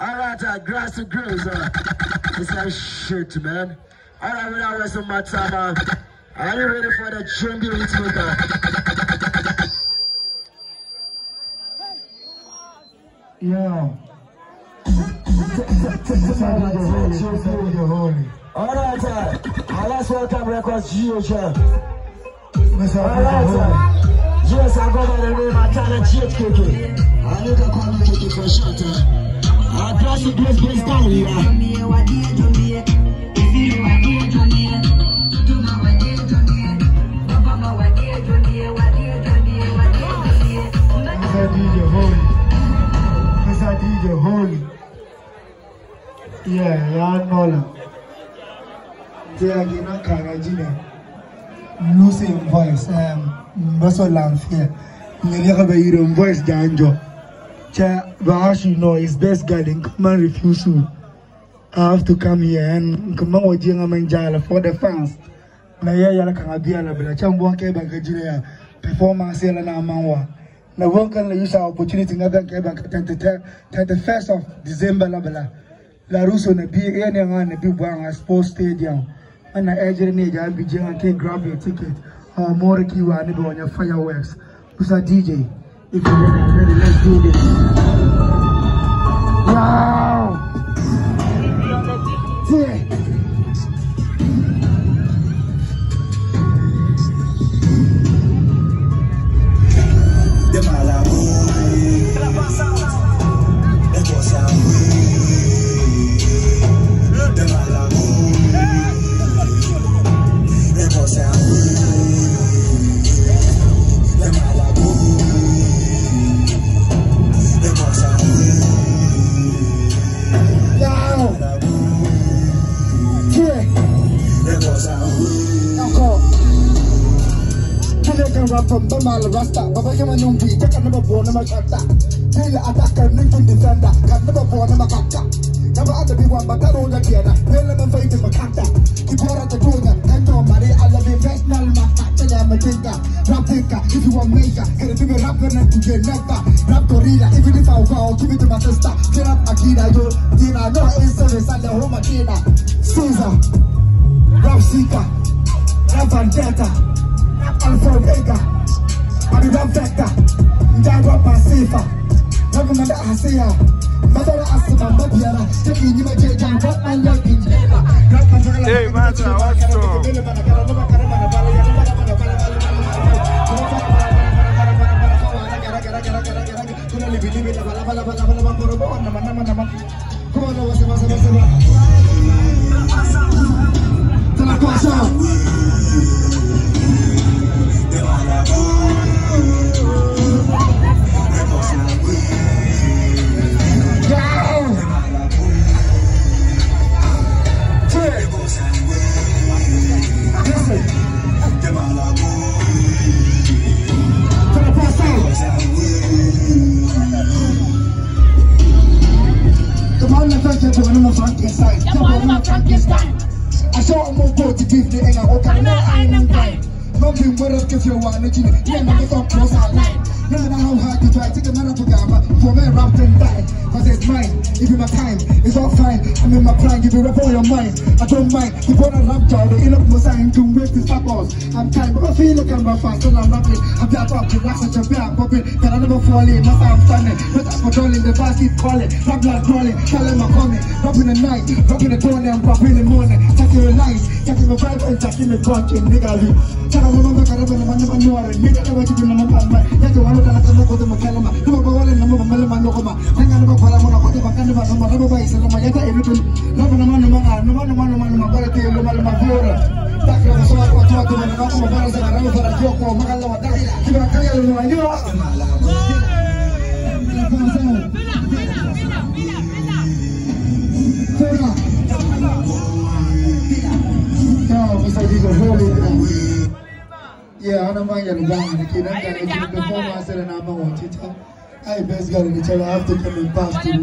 All right, uh, grass and grooves. Uh, it's like shit, man. All right, without wasting my time, uh, are you ready for the Jumbi Rhythm? Yeah. All right, uh, let's welcome Rekordz GHL. All right, uh, Yes, I go by the name of Tana Chit Kiki. I need to call me Kiki for short. I trust you, please, please, tell me. Yeah, yeah, no. Yeah, you know, Karajina. Losing voice. Um, baso lanfia nyeliga ba yiron boys danjo cha bahashi no is best guy in command refuse to I have to come here and come on with young manjala for the fans. Na yeah, yala kanga biala bila chambu wake banga jile ya performance yala na amanwa. Na wanka na use opportunity ngaga keba kata the first of December la bila. La ruso na bi yani anga na bi bwanga sports stadium. Ana ejere ni jambi jenga can grab your ticket or more kiwa and fireworks. Mr. DJ, if you want to let's do this. รับผมต้นมาละรัสตะบะบะยังมันยุ่งดีก็กันนับบัวนับชักตะที่ละอัตตะกันนิ่งกินดินแซนดะกันนับบัวนับกักกะนับอัตตะบีวันบัตตะโรนละเกียนะเวลามันไฟถึงมาคักตะที่พอเราจะดูเนี่ยแทนโตมาเรียอัลลาบีเฟสนัลมาตะจะแลมาจิงกะรับเด็กกะ if you want me กะเกิดที่ไม่รับกันนั้นกูเกินนักตะรับตัวรีละ if you defile ก็คิดไม่ถึงมาเซสตะที่รับอากีนาโยดีนาโนเอเซอร์สันเลโฮมาเกนะซีซ่ารับซีกะรับฟันเจต้า Alpha Omega, Ariba Vector, Ndagwa Pasifa, Nakumada Asia, Madara Asima Mabiara, Tiki Nima Jeja, Batman Yakin Jela, Hey, Mata, what's up? Another Frankenstein. Come on, my Frankenstein. I saw a more go to give the egg a walk and I am fine. No being what up if you want to gym. Yeah, man, it's all cross our line. No matter how hard you try, take another program for me rap and die. Cause it's mine, if it's my time, it's all fine. I'm in my prime, give it up on your mind. I don't mind, you put a rap job, the enough more sign to waste the support. I'm time, but I feel like I'm fast, and I'm rapping. I'm back up, relax at your back, popping no falling, must have funny. But I'm patrolling the bus, keep calling. My blood crawling, tell him I'm coming. Drop in the night, drop in the corner, I'm pop in the morning. Taking your life, taking my vibe, and taking the country, nigga. Chaka mama makaraba na manya manyuare, nigga na wajibu na mapamba. Yake wano kana kama kote makalama, kama kwa wale na mama mala manokoma. Nanga na kwa mona kote bakanda ba mama raba ba isala mayata ebitu. Raba na mano manga, no mano mano mano mabara te lo mala mabora. Takra kwa sawa kwa kwa kwa na kwa mabara za raba fara kwa kwa magala wa dakila. Kibakaya lo manyo. And. I've to come and pass to you.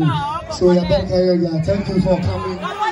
So, Yabaka, thank you for coming.